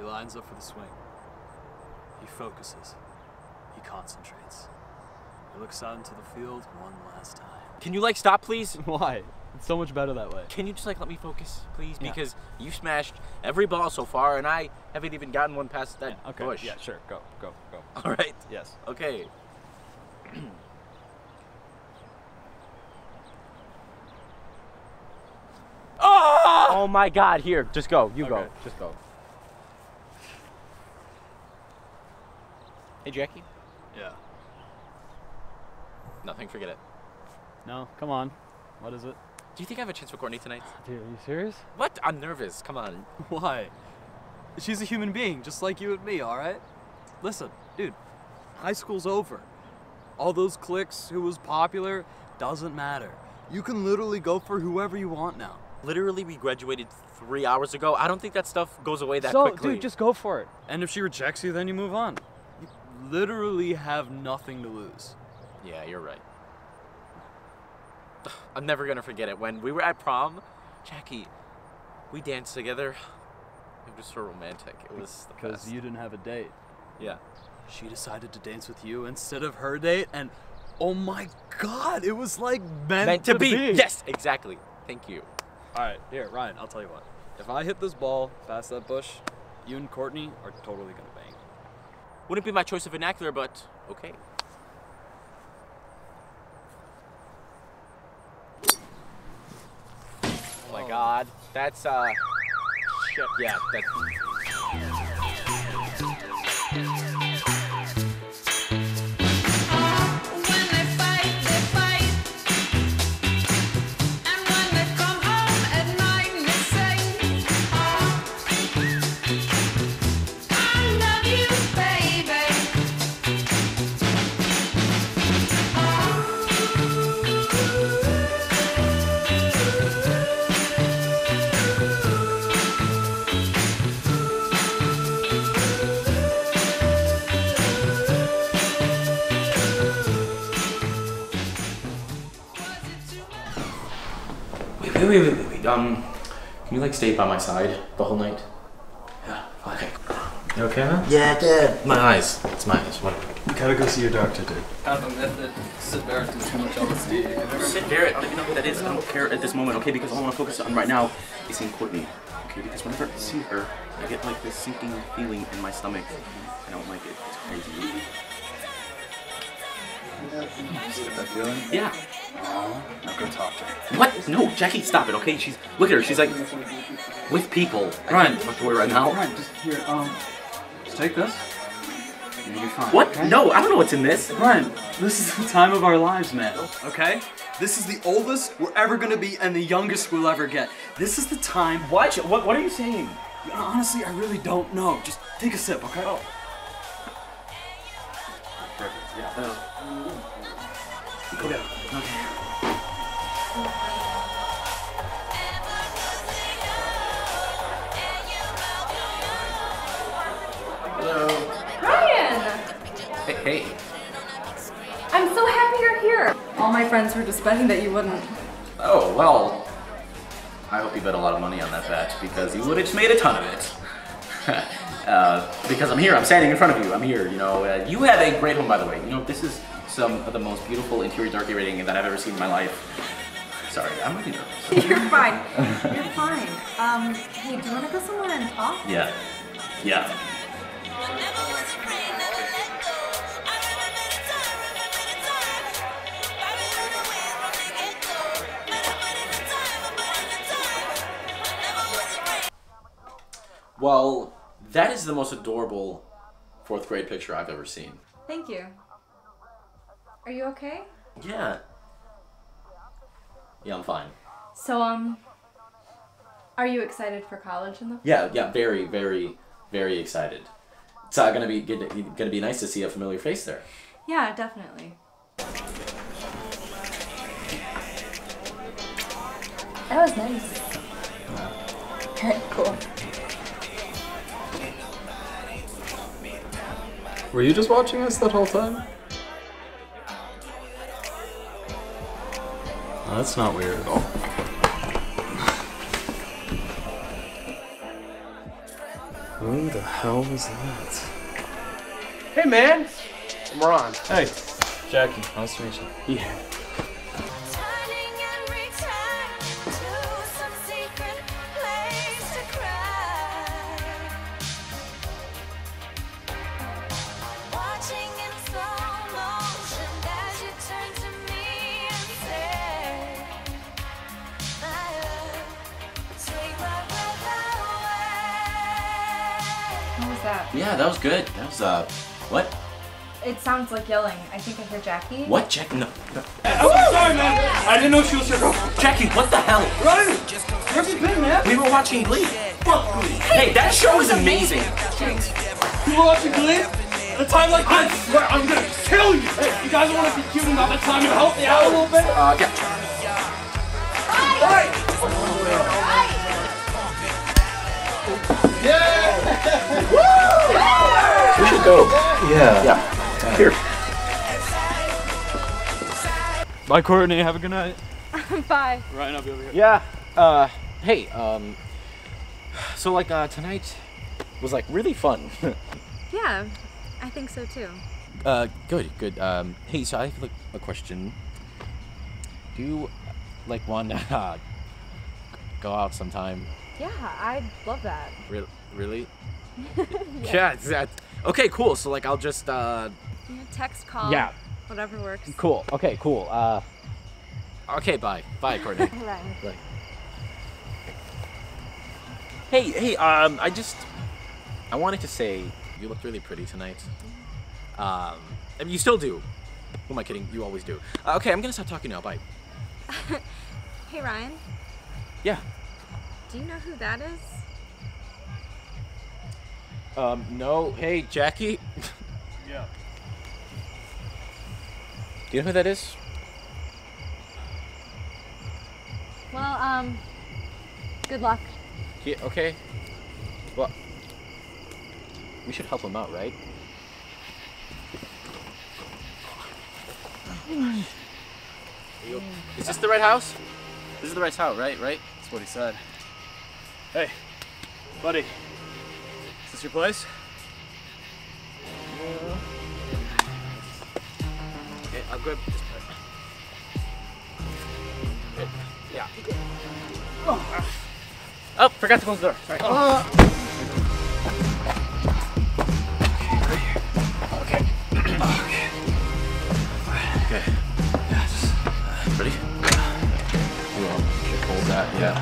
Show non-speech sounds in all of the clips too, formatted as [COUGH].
He lines up for the swing. He focuses. He concentrates. He looks out into the field one last time. Can you like stop, please? [LAUGHS] Why? It's so much better that way. Can you just like let me focus, please? Yeah. Because you smashed every ball so far, and I haven't even gotten one past that Okay. bush. Yeah, sure. Go, go, go. [LAUGHS] All right. Yes. Okay. oh! [CLEARS THROAT] oh my God! Here, just go. You go. Just go. Hey, Jackie. Yeah. Nothing. Forget it. No, come on. What is it? Do you think I have a chance for Courtney tonight? Dude, are you serious? What? I'm nervous. Come on. [LAUGHS] Why? She's a human being, just like you and me, alright? Listen, dude, high school's over. All those cliques, who was popular, doesn't matter. You can literally go for whoever you want now. Literally, we graduated three hours ago. I don't think that stuff goes away that so, quickly. dude, just go for it. And if she rejects you, then you move on. Literally have nothing to lose. Yeah, you're right. [SIGHS] I'm never gonna forget it. When we were at prom, Jackie, we danced together. It was so romantic. It was Because you didn't have a date. Yeah. She decided to dance with you instead of her date, and oh my god, it was like meant, Meant to be. Yes, exactly. Thank you. Alright, here, Ryan, I'll tell you what. If I hit this ball past that bush, you and Courtney are totally gonna bang. Wouldn't be my choice of vernacular, but okay. Oh my God, that's uh, shit. Yeah, that's. Um, can you like stay by my side the whole night? Yeah. Okay. You okay, man? Yeah, yeah. My eyes. It's my eyes. What? You gotta go see your doctor, dude. I Have a method. Sit there and do too much LSD. Syd Barrett, I don't even know who that is. I don't care at this moment, okay? Because all I want to focus on right now is seeing Courtney. Okay, because whenever I see her, I get like this sinking feeling in my stomach. I don't like it. It's crazy. Get that feeling? Yeah. Now go talk to her. What? No, Jackie, stop it, okay? She's look at her. She's like with people. I Ryan. can't talk to her right now. Ryan, just here, um, just take this. And you'll be fine. What? okay? No, I don't know what's in this. Ryan, this is the time of our lives, man. Okay? This is the oldest we're ever gonna be and the youngest we'll ever get. This is the time. What? What? What are you saying? Honestly, I really don't know. Just take a sip, okay? Oh. Perfect. Yeah. Ryan! Hey, hey. I'm so happy you're here. All my friends were just betting that you wouldn't. Oh well. I hope you bet a lot of money on that bet because you would have made a ton of it. [LAUGHS] uh, because I'm here, I'm standing in front of you. I'm here. You know, uh, you have a great home, by the way. You know, this is some of the most beautiful interior darky rating that I've ever seen in my life. Sorry, I'm really nervous. [LAUGHS] You're fine. You're fine. Um, hey, do you want to go somewhere and talk? Yeah, yeah. Well, that is the most adorable fourth grade picture I've ever seen. Thank you. Are you okay? Yeah. Yeah, I'm fine. So, um, are you excited for college in the Yeah, yeah, very, very, very excited. It's uh, gonna be gonna, gonna be nice to see a familiar face there. Yeah, definitely. That was nice. Alright, cool. Were you just watching us that whole time? Oh, that's not weird at all. Who the hell was that? Hey man, I'm Ron. Hey, Jackie. Nice to meet you. Yeah. Sounds like yelling. I think I hear Jackie. What? Jack? No. no. Oh, sorry man. I didn't know she was your girlfriend. Jackie, what the hell? Ryan, where have you been, man? We were watching Glee. Fuck Glee. Hey, that show is amazing. You were watching Glee? At a time like this, I swear I'm gonna kill you. Hey, you guys want to be cute enough at time to help me out a little bit? Uh, yeah. We should go. Yeah. Yeah. Here. Bye, Courtney. Have a good night. [LAUGHS] Bye. Ryan, I'll be over here. Yeah. Uh, hey. Um. So like uh, tonight was like really fun. [LAUGHS] Yeah, I think so too. uh, good, good. Um, hey, so I have like a question. Do you like want to [LAUGHS] uh, go out sometime? Yeah, I love that. Re- really? yeah. That. Okay, cool. So like I'll just uh. You know, text, call. Yeah. Whatever works. Cool. Okay. Cool. Uh. Okay. Bye. Bye, Courtney. [LAUGHS] Ryan. Bye. Hey, hey. Um, I just I wanted to say you looked really pretty tonight. Um, I mean, you still do. Who am I kidding? You always do. Uh, okay, I'm gonna stop talking now. Bye. [LAUGHS] Hey Ryan, Yeah. do you know who that is? Um, no. Hey, Jackie. [LAUGHS] Yeah. Do you know who that is? Well, um, good luck. Yeah, okay. Well, we should help him out, right? Is this the right house? This is the right house, right? Right? That's what he said. Hey, buddy. Is this your place? I'll grab this part. Okay, Yeah. Oh, forgot to close the door. Sorry. Okay. Okay. Yes. Ready? Hold that, yeah.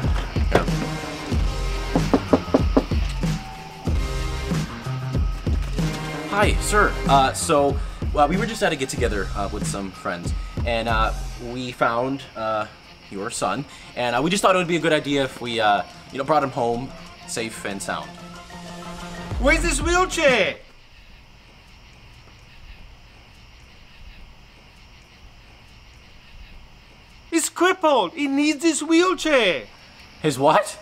Hi, sir. Uh, so, well, we were just at a get together uh, with some friends, and uh, we found uh, your son, and uh, we just thought it would be a good idea if we, uh, you know, brought him home safe and sound. Where's this wheelchair? He's crippled. He needs his wheelchair. His what?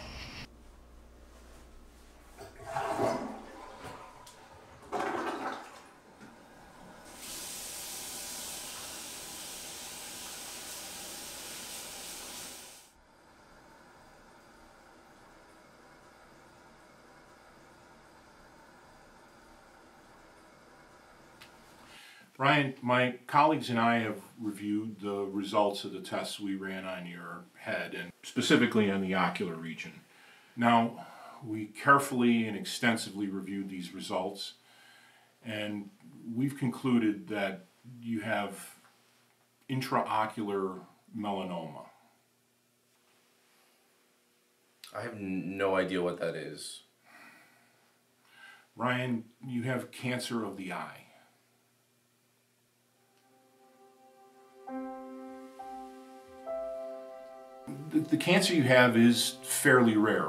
Ryan, my colleagues and I have reviewed the results of the tests we ran on your head and specifically on the ocular region. Now, we carefully and extensively reviewed these results and we've concluded that you have intraocular melanoma. I have no idea what that is. Ryan, you have cancer of the eye. The, cancer you have is fairly rare.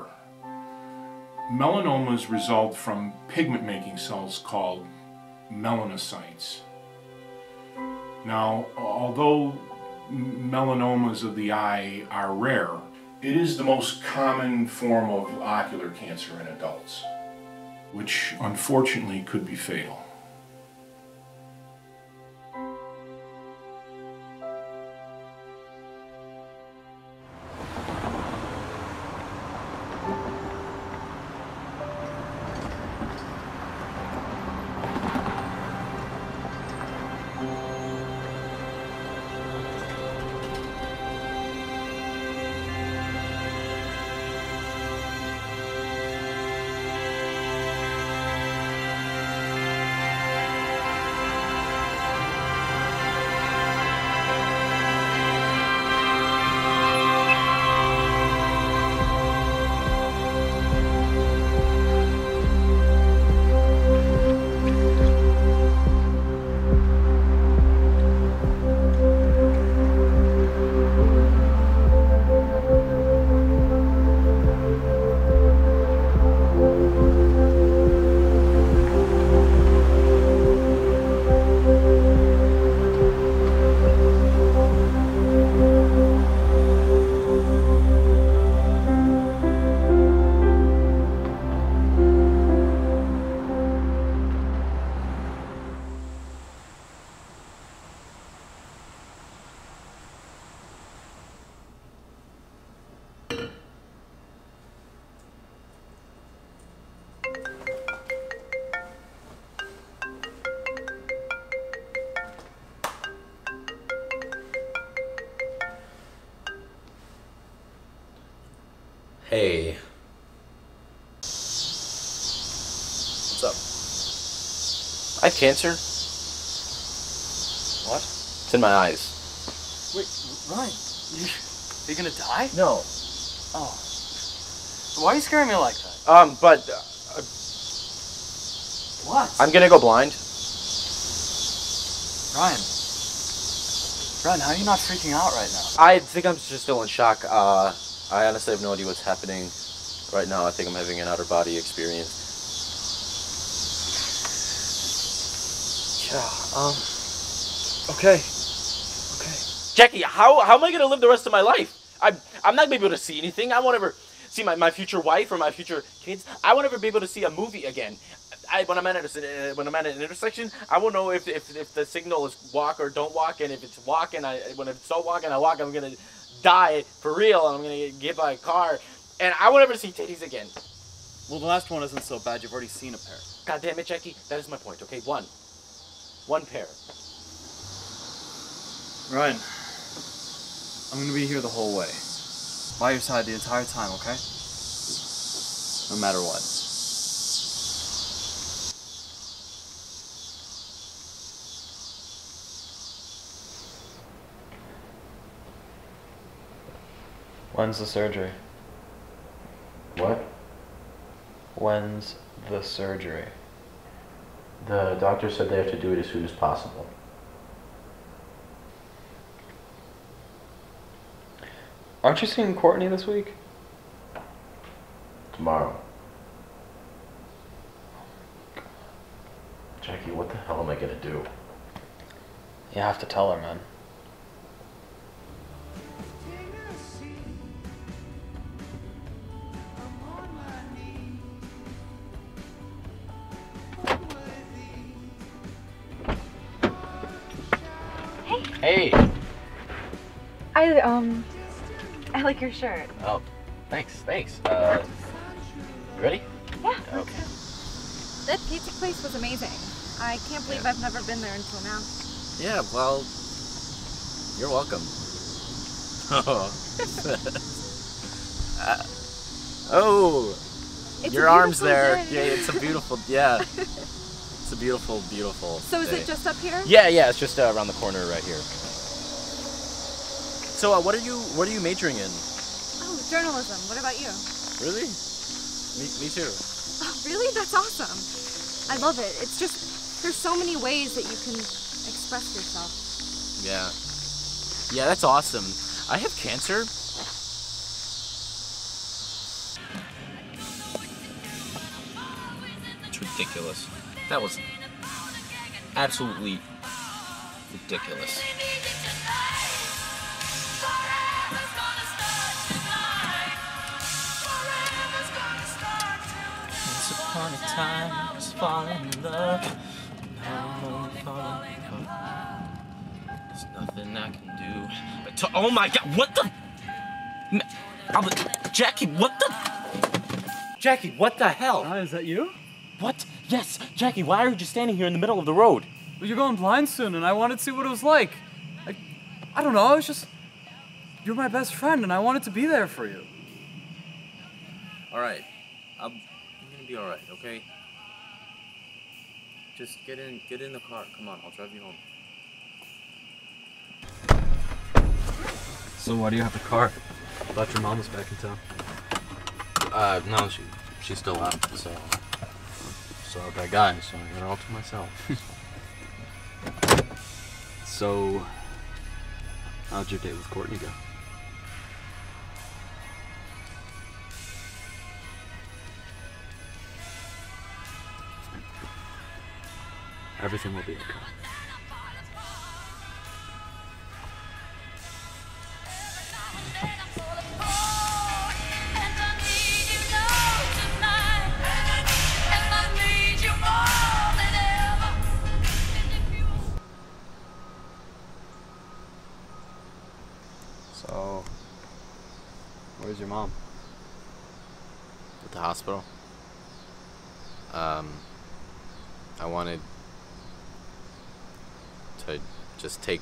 Melanomas result from pigment making cells called melanocytes. Now, although melanomas of the eye are rare, it is the most common form of ocular cancer in adults, which unfortunately could be fatal. I have cancer. What? It's in my eyes. Wait, Ryan, you, you gonna die? No. Oh. Why are you scaring me like that? Um, but uh, What? I'm gonna go blind. Ryan. Ryan, how are you not freaking out right now? I think I'm just still in shock. Uh, I honestly have no idea what's happening right now. I think I'm having an outer body experience. Yeah, um. Okay. Okay. Jackie, how, how am I gonna live the rest of my life? I'm I'm not gonna be able to see anything. I won't ever see my, my future wife or my future kids. I won't ever be able to see a movie again. I, when I'm at a, when I'm at an intersection, I won't know if, if, if the signal is walk or don't walk, and if it's walking, I when it's don't walk and I walk, I'm gonna die for real, and I'm gonna get hit by a car, and I won't ever see titties again. Well, the last one isn't so bad. You've already seen a pair. God damn it, Jackie, that is my point. Okay, one, one pair. Ryan, I'm gonna be here the whole way. By your side the entire time, okay? No matter what. When's the surgery? What? When's the surgery? The doctor said they have to do it as soon as possible. Aren't you seeing Courtney this week? Tomorrow. Jackie, what the hell am I gonna do? You have to tell her, man. Hey. I um, I like your shirt. Oh, thanks, thanks. Uh, you ready? Yeah. Okay. That pizza place was amazing. I can't believe I've never been there until now. Yeah, well, you're welcome. Oh. [LAUGHS] Uh, oh, It's your arms there. day. Yeah, it's a beautiful, yeah. [LAUGHS] it's a beautiful, beautiful. So is day. it just up here? Yeah, yeah, it's just uh, around the corner right here. So, uh, what are you, what are you majoring in? Oh, journalism. What about you? Really? Me, me too. Oh, really? That's awesome. I love it. It's just there's so many ways that you can express yourself. Yeah. Yeah, that's awesome. I have cancer. It's ridiculous. That was absolutely ridiculous. Once upon a time, I was falling in love. Now I'm only falling in love. There's nothing I can do. But to, oh my god, what the? M- I'm- Jackie, what the? Jackie, what the hell? Ryan, is that you? What? Yes, Jackie, why are you just standing here in the middle of the road? Well, you're going blind soon, and I wanted to see what it was like. I, I don't know. I was just. You're my best friend, and I wanted to be there for you. All right, I'm, I'm gonna be all right. Okay. Just get in, get in the car. Come on, I'll drive you home. So why do you have the car? I thought your mom was back in town. Uh, no, she, she's still out. So, so that guy. So I got it all to myself. [LAUGHS] So, how'd your date with Courtney go? Everything will be okay.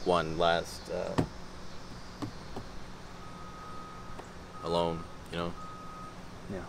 One last uh, alone, you know. Yeah.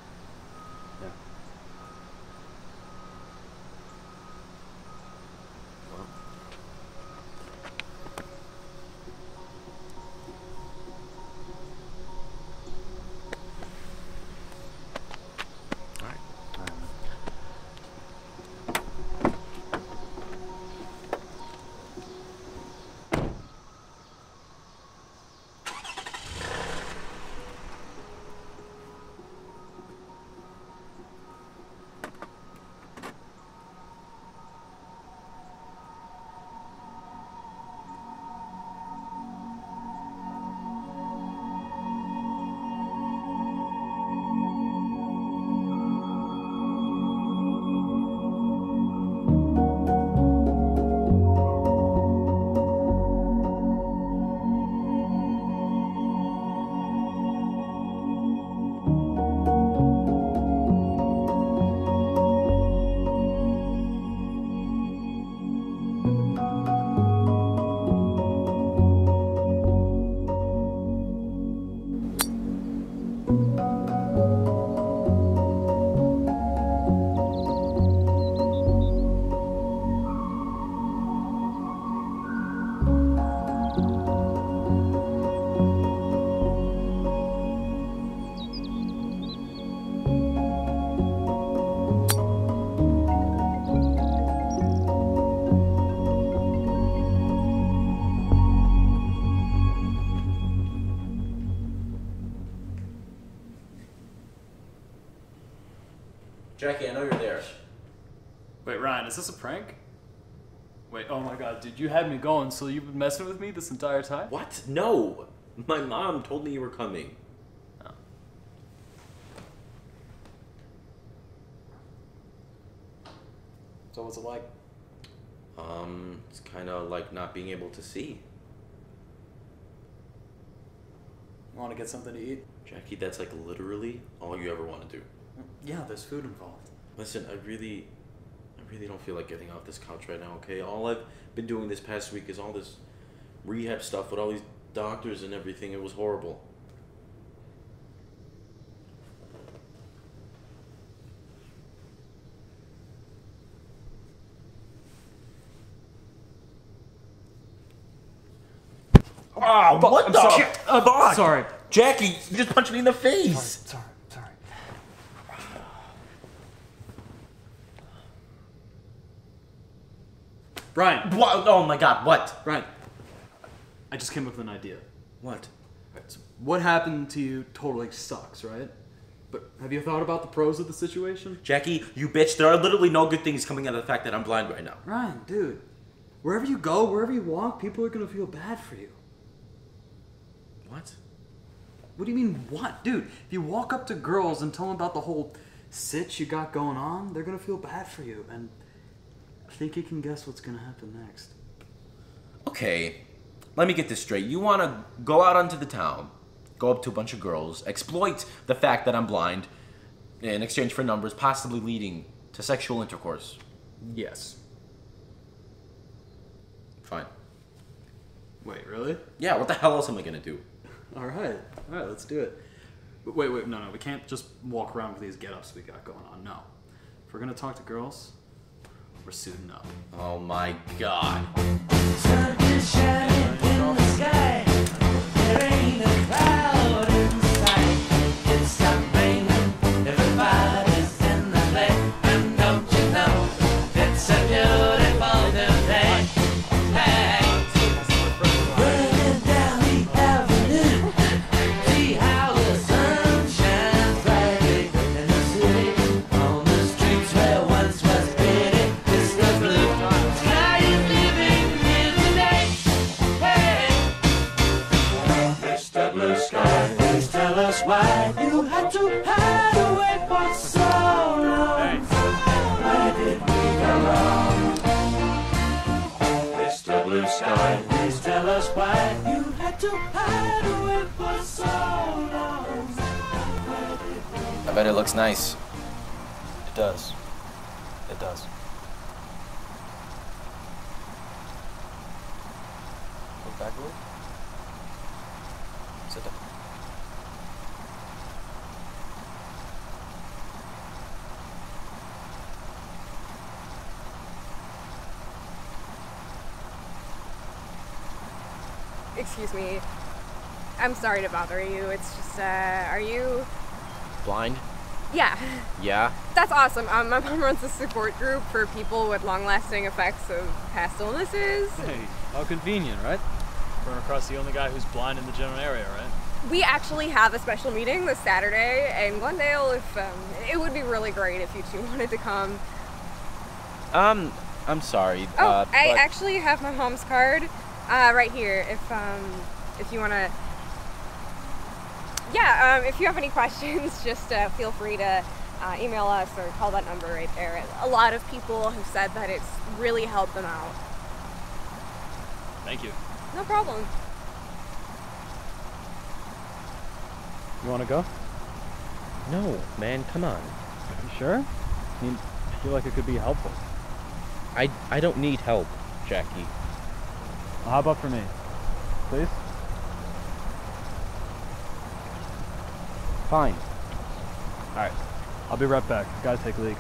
Is this a prank? Wait, oh my god, dude, you had me going, so you've been messing with me this entire time? What? No. My mom told me you were coming. So what's it like? Um, it's kind of like not being able to see. Want to get something to eat? Jackie, that's like literally all you ever want to do. Yeah, there's food involved. Listen, I really, really don't feel like getting off this couch right now. Okay, all I've been doing this past week is all this rehab stuff with all these doctors and everything. It was horrible. Oh, what I'm the sorry. Fuck! sorry. Jackie, you just punched me in the face. Sorry, sorry. Brian, What? Oh my god, what? Brian. I just came up with an idea. What? So what happened to you totally sucks, right? But have you thought about the pros of the situation? Jackie, you bitch, there are literally no good things coming out of the fact that I'm blind right now. Ryan, dude, wherever you go, wherever you walk, people are gonna feel bad for you. What? What do you mean, what? Dude, if you walk up to girls and tell them about the whole sitch you got going on, they're gonna feel bad for you. And think you can guess what's gonna happen next. Okay, let me get this straight. You want to go out onto the town, go up to a bunch of girls, exploit the fact that I'm blind in exchange for numbers, possibly leading to sexual intercourse. Yes. Fine. Wait, really? Yeah, what the hell else am I gonna do? [LAUGHS] Alright, alright, let's do it. But wait, wait, no, no, we can't just walk around with these get ups we got going on. No. If we're gonna talk to girls, we're suiting up. Oh my god. Why you had to hide away for so long. I bet it looks nice. It does. It does. Look back a little. Sit down. Excuse me. I'm sorry to bother you. It's just, uh, are you? Blind? Yeah, Yeah. that's awesome. Um, my mom runs a support group for people with long-lasting effects of past illnesses. Hey, how convenient, right? Run across the only guy who's blind in the general area, right? We actually have a special meeting this Saturday in Glendale. If um, it would be really great if you two wanted to come. Um, I'm sorry. Oh, uh, I but- actually have my mom's card uh, right here. If um, if you wanna, yeah. Um, if you have any [LAUGHS] questions, just uh, feel free to uh, email us or call that number right there. A lot of people have said that it's really helped them out. Thank you. No problem. You want to go? No, man, come on. Are You sure? I mean, I feel like it could be helpful. I, I don't need help, Jackie. How about for me? Please? Fine. Alright. I'll be right back. Gotta take a leak.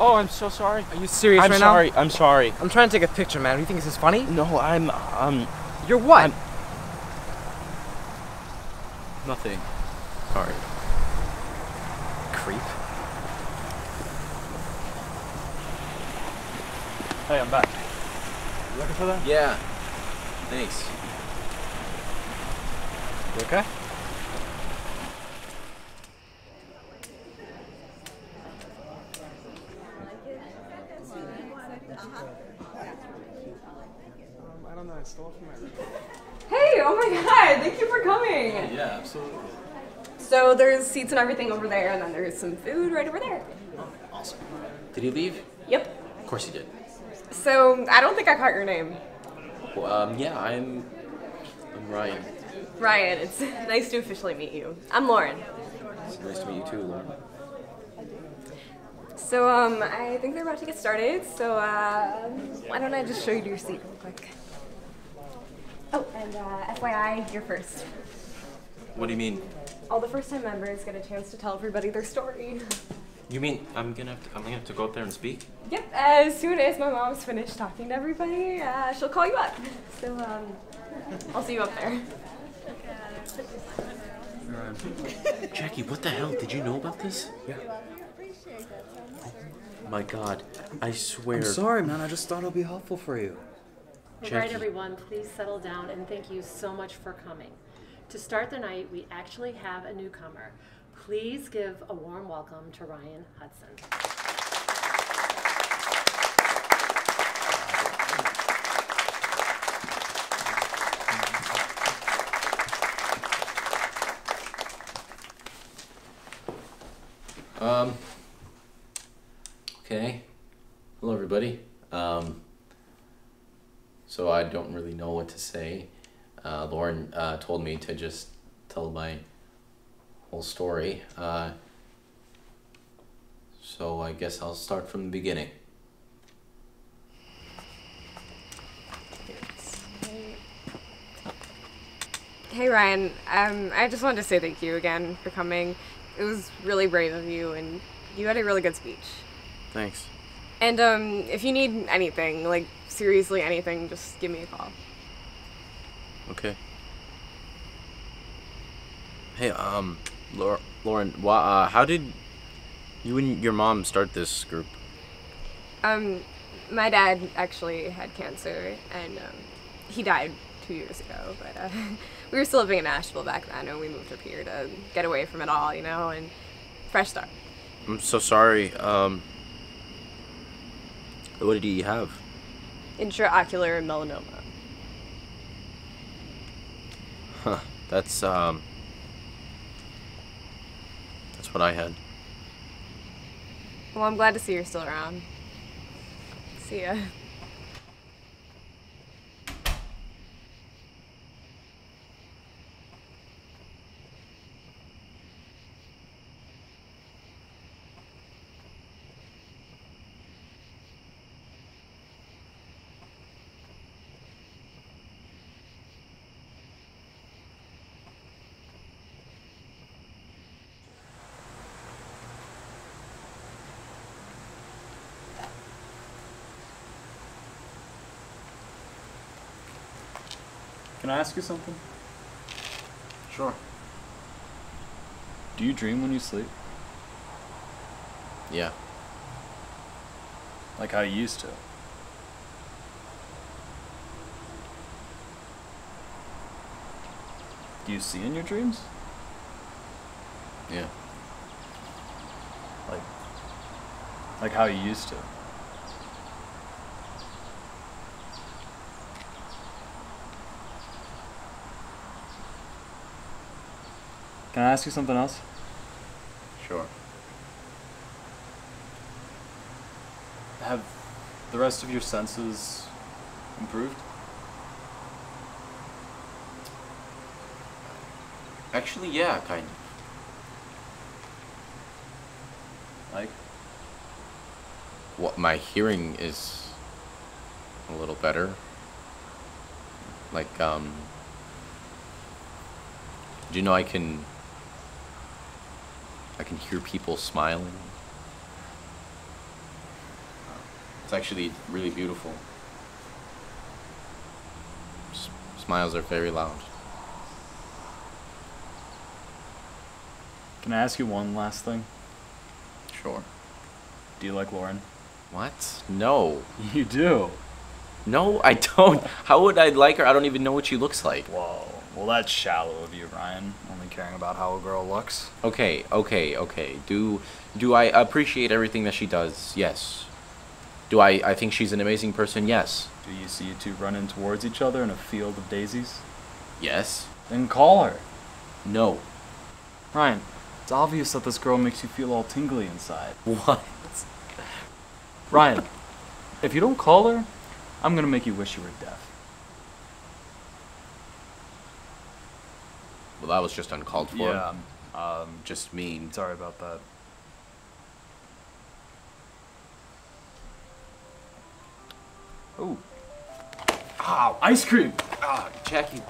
Oh, I'm so sorry. Are you serious I'm right sorry. now? I'm sorry. I'm trying to take a picture, man. Do you think this is funny? No, I'm um. You're what? Nothing. Sorry. creep. Hey, I'm back. You looking for that? Yeah. Thanks. You okay? I don't know, I stole from my Hey, oh my god, thank you for coming. Yeah, absolutely. So there's seats and everything over there, and then there's some food right over there. Awesome. Did he leave? Yep. Of course he did. So I don't think I caught your name. Well, um, yeah, I'm. I'm Ryan. Ryan, it's [LAUGHS] nice to officially meet you. I'm Lauren. It's nice to meet you too, Lauren. So um, I think they're about to get started. So uh, why don't I just show you your seat real quick? Oh, and uh, FYI, you're first. What do you mean? All the first-time members get a chance to tell everybody their story. You mean I'm gonna have to, I'm gonna have to go up there and speak? Yep. As soon as my mom's finished talking to everybody, uh, she'll call you up. So um, I'll see you up there. Jackie, what the hell? Did you know about this? Yeah. My God, I swear. I'm sorry, man. I just thought it'll be helpful for you. All right, everyone, please settle down and thank you so much for coming. To start the night, we actually have a newcomer. Please give a warm welcome to Ryan Hudson. Um. Okay. Hello, everybody. Um. So I don't really know what to say. Uh, Lauren uh, told me to just tell my whole story. Uh, so I guess I'll start from the beginning. Hey Ryan, um, I just wanted to say thank you again for coming. It was really brave of you, and you had a really good speech. Thanks. And um, if you need anything, like seriously anything, just give me a call. Okay. Hey, um, Lauren, wha- uh, how did you and your mom start this group? Um, my dad actually had cancer, and um, he died two years ago. But uh, [LAUGHS] we were still living in Nashville back then, and we moved up here to get away from it all, you know, and fresh start. I'm so sorry. Um, what did he have? Intraocular melanoma. Huh. That's um. That's what I had. Well, I'm glad to see you're still around. See ya. Can I ask you something? Sure. Do you dream when you sleep? Yeah. Like how you used to? Do you see in your dreams? Yeah. Like, like how you used to? Can I ask you something else? Sure. Have the rest of your senses improved? Actually, yeah, kind of. Like? What my hearing is a little better. Like, um, do you know I can I can hear people smiling? It's actually really beautiful. S- smiles are very loud. Can I ask you one last thing? Sure. Do you like Lauren? What? No. You do. No, I don't. How would I like her? I don't even know what she looks like. Whoa. Well, that's shallow of you, Ryan. Only caring about how a girl looks. Okay, okay, okay. Do do I appreciate everything that she does? Yes. Do I I think she's an amazing person? Yes. Do you see you two running towards each other in a field of daisies? Yes. Then call her. No. Ryan, it's obvious that this girl makes you feel all tingly inside. [LAUGHS] What? Ryan, [LAUGHS] if you don't call her, I'm gonna make you wish you were deaf. Well, that was just uncalled for. Yeah. Um, Just mean. sorry about that. Oh. Ow, ice cream! Ah, Jackie.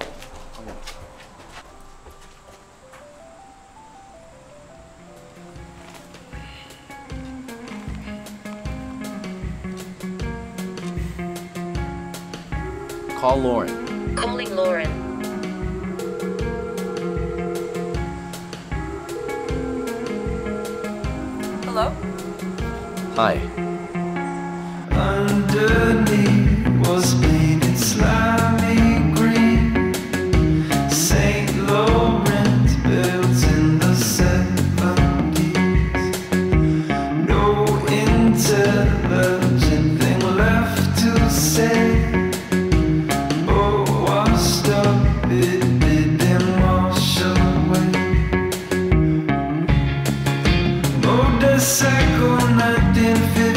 Call Lauren. Calling Lauren. Hi. Motorcycle 1950